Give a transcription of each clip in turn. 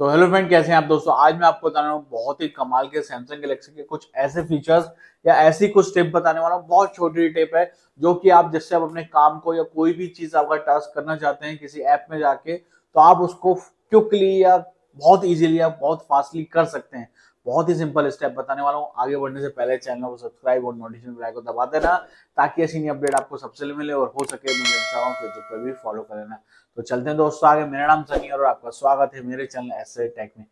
तो hello friend, कैसे हैं आप दोस्तों? आज मैं आपको बताने वाला हूँ बहुत ही कमाल के सैमसंग गैलेक्सी के कुछ ऐसे फीचर्स या ऐसी कुछ टिप बताने वाला हूँ। बहुत छोटी टिप है, जो कि आप जिससे आप अपने काम को या कोई भी चीज़ आपका टास्क करना चाहते हैं किसी ऐप में जाके तो आप उसको क्विकली या बहुत इजीली या बहुत फास्टली कर सकते हैं। बहुत ही सिंपल स्टेप बताने वाला हूँ। आगे बढ़ने से पहले चैनल को सब्सक्राइब और नोटिफिकेशन बेल को दबा देना ताकि ऐसी नई अपडेट आपको सबसे मिले और हो सके मुझे इंस्टाग्राम फेसबुक पर भी फॉलो कर लेना। तो चलते हैं दोस्तों आगे। मेरा नाम सनी और आपका स्वागत है मेरे चैनल ऐसे टेक में।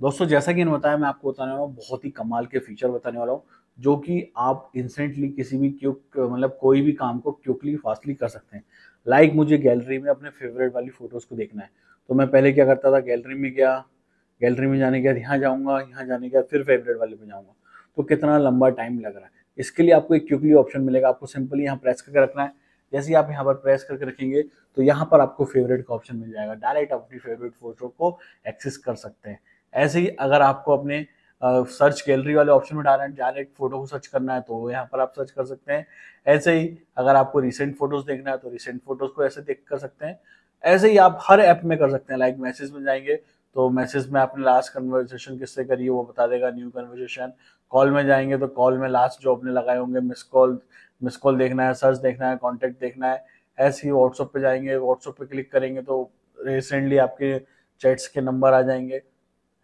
दोस्तों, जैसा कि बताया, मैं आपको बताने वाला हूँ, बहुत ही कमाल के फीचर बताने वाला हूँ, जो कि आप इंस्टेंटली किसी भी क्यूक मतलब कोई भी काम को क्यूकली फास्टली कर सकते हैं। लाइक मुझे गैलरी में अपने फेवरेट वाली फ़ोटोज़ को देखना है। तो मैं पहले क्या करता था? गैलरी में गया गैलरी में जाने के बाद यहाँ जाऊँगा, यहाँ जाने के बाद फिर फेवरेट वाले पे जाऊँगा। तो कितना लंबा टाइम लग रहा है। इसके लिए आपको एक क्यूकली ऑप्शन मिलेगा? आपको सिंपली यहाँ प्रेस करके रखना है। जैसे ही आप यहाँ पर प्रेस करके रखेंगे तो यहाँ पर आपको फेवरेट का ऑप्शन मिल जाएगा। डायरेक्ट अपनी फेवरेट फ़ोटो को एक्सेस कर सकते हैं। ऐसे ही अगर आपको अपने सर्च गैलरी वाले ऑप्शन में है डायरेक्ट फ़ोटो को सर्च करना है तो यहाँ पर आप सर्च कर सकते हैं। ऐसे ही अगर आपको रिसेंट फ़ोटोज़ देखना है तो रिसेंट फ़ोटोज़ को ऐसे देख कर सकते हैं। ऐसे ही आप हर ऐप में कर सकते हैं। लाइक मैसेज में जाएँगे तो मैसेज में आपने लास्ट कन्वर्सेशन किससे करी है वो बता देगा न्यू कन्वर्सेशन कॉल में जाएँगे तो कॉल में लास्ट जो आपने लगाए होंगे मिस कॉल मिस कॉल देखना है सर्च देखना है कॉन्टेक्ट देखना है. ऐसे ही व्हाट्सअप पे जाएँगे व्हाट्सअप पे क्लिक करेंगे तो रिसेंटली आपके चैट्स के नंबर आ जाएँगे.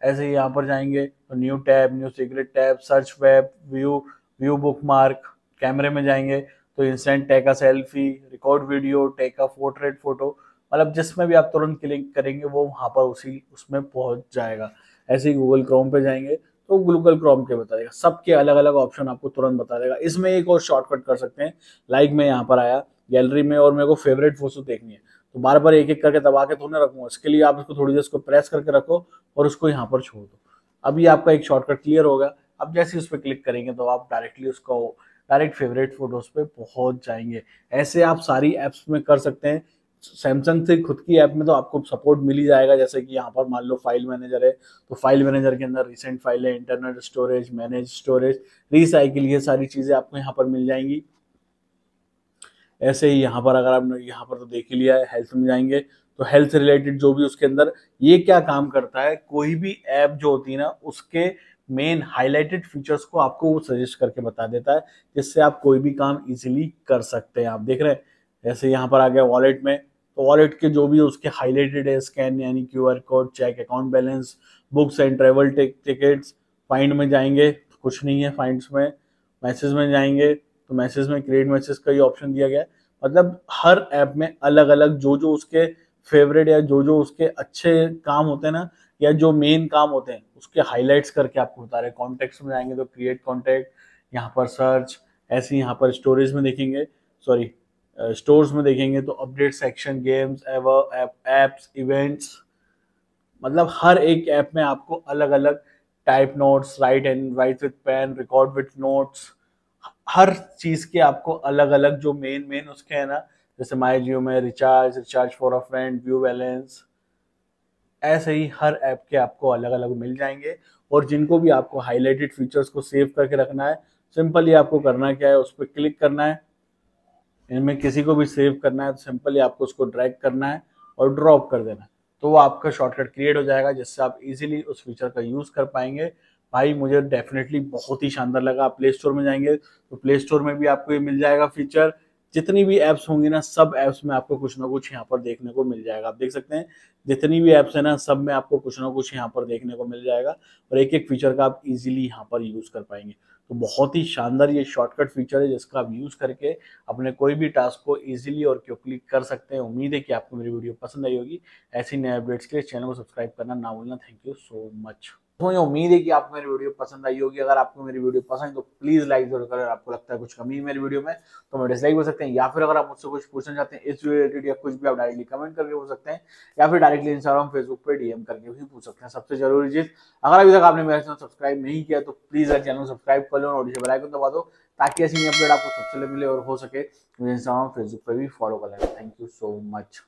ऐसे ही यहाँ पर जाएँगे तो new tab new secret tab search web view view bookmark कैमरे में जाएँगे तो instant take a selfie record video take a portrait photo मतलब जिसमें भी आप तुरंत क्लिक करेंगे, वो वहाँ पर उसी उसमें पहुँच जाएगा। ऐसे ही गूगल क्रोम पे जाएँगे तो गूगल क्रोम के बता देगा। सबके अलग अलग ऑप्शन आपको तुरंत बता देगा। इसमें एक और शॉर्टकट कर सकते हैं। लाइक मैं यहाँ पर आया गैलरी में और मेरे को फेवरेट फ़ोटो देखनी है। तो बार बार एक एक करके दबा के थोड़े रखूँगा। इसके लिए आप इसको थोड़ी देर इसको प्रेस करके रखो और उसको यहाँ पर छोड़ दो। अभी आपका एक शॉर्टकट क्लियर होगा अब जैसे उस पर क्लिक करेंगे तो आप डायरेक्टली उसको डायरेक्ट फेवरेट फ़ोटोज़ पे पहुँच जाएँगे। ऐसे आप सारी एप्स में कर सकते हैं। सैमसंग से खुद की ऐप में तो आपको सपोर्ट मिल ही जाएगा, जैसे कि यहाँ पर मान लो फ़ाइल मैनेजर है तो फ़ाइल मैनेजर के अंदर रिसेंट फ़ाइल है internet storage manage storage recycle ये सारी चीज़ें आपको यहाँ पर मिल जाएँगी। ऐसे ही यहाँ पर अगर आप यहाँ पर तो देख ही लिया है हेल्थ में जाएँगे तो हेल्थ रिलेटेड जो भी उसके अंदर, ये क्या काम करता है, कोई भी ऐप जो होती है ना, उसके मेन हाईलाइटेड फीचर्स को आपको वो सजेस्ट करके बता देता है, जिससे आप कोई भी काम इजीली कर सकते हैं। आप देख रहे हैं जैसे यहाँ पर आ गया वॉलेट में तो वॉलेट के जो भी उसके हाईलाइटेड है स्कैन यानी Q R code check account balance books and travel tickets find में जाएँगे, कुछ नहीं है फाइंड्स में मैसेज में जाएँगे तो मैसेज में क्रिएट मैसेज का ही ऑप्शन दिया गया मतलब हर ऐप में अलग अलग जो जो उसके फेवरेट या जो जो उसके अच्छे काम होते हैं ना, या जो मेन काम होते हैं, उसके हाईलाइट्स करके आपको बता रहे हैं। में जाएँगे तो क्रिएट कॉन्टेक्ट यहाँ पर सर्च ऐसे यहाँ पर स्टोरेज में देखेंगे। सॉरी स्टोर्स में देखेंगे तो update section games apps events मतलब हर एक ऐप में आपको अलग अलग type notes write and write with pen record with notes हर चीज़ के आपको अलग अलग जो मेन मेन उसके है ना, जैसे माई जियो में recharge recharge for a friend view balance ऐसे ही हर ऐप के आपको अलग अलग मिल जाएँगे। और जिनको भी आपको हाईलाइटेड फीचर्स को सेव करके रखना है सिंपली आपको करना क्या है, उस पर क्लिक करना है इनमें किसी को भी सेव करना है तो सिंपली आपको उसको ड्रैग करना है और ड्रॉप कर देना है। तो वो आपका शॉर्टकट क्रिएट हो जाएगा, जिससे आप इजीली उस फीचर का यूज़ कर पाएँगे। भाई, मुझे डेफिनेटली बहुत ही शानदार लगा। आप प्ले स्टोर में जाएँगे तो प्ले स्टोर में भी आपको ये मिल जाएगा फीचर जितनी भी ऐप्स होंगी ना, सब ऐप्स में आपको कुछ ना कुछ यहाँ पर देखने को मिल जाएगा। आप देख सकते हैं, जितनी भी ऐप्स है ना, सब में आपको कुछ ना कुछ यहाँ पर देखने को मिल जाएगा और एक एक फीचर का आप इजीली यहाँ पर यूज़ कर पाएँगे। तो बहुत ही शानदार ये शॉर्टकट फीचर है जिसका आप यूज़ करके अपने कोई भी टास्क को ईजिली और क्विकली कर सकते हैं। उम्मीद है कि आपको मेरी वीडियो पसंद आई होगी। ऐसी नए अपडेट्स के लिए चैनल को सब्सक्राइब करना ना भूलना। थैंक यू सो मच मुझे उम्मीद है कि आपको मेरी वीडियो पसंद आई होगी। अगर आपको मेरी वीडियो पसंद है तो प्लीज़ लाइक ज़रूर करें। आपको लगता है कुछ कमी है मेरी वीडियो में तो मैं डिसलाइक हो सकते हैं। या फिर अगर आप मुझसे कुछ पूछना चाहते हैं इस रिलेटेड या कुछ भी, आप डायरेक्टली कमेंट करके पूछ सकते हैं, या फिर डायरेक्टली इंस्टाग्राम फेसबुक पर डीएम करके भी पूछ सकते हैं। सबसे ज़रूरी चीज़, अगर अभी तक आपने मेरा चैनल सब्सक्राइब नहीं किया तो प्लीज़ अगर चैनल सब्सक्राइब कर लो और बेल आइकन दबा दो, ताकि ऐसी अपडेट आपको सबसे मिले और हो सके। इंस्टाग्राम फेसबुक पर भी फॉलो कर लेना। Thank you so much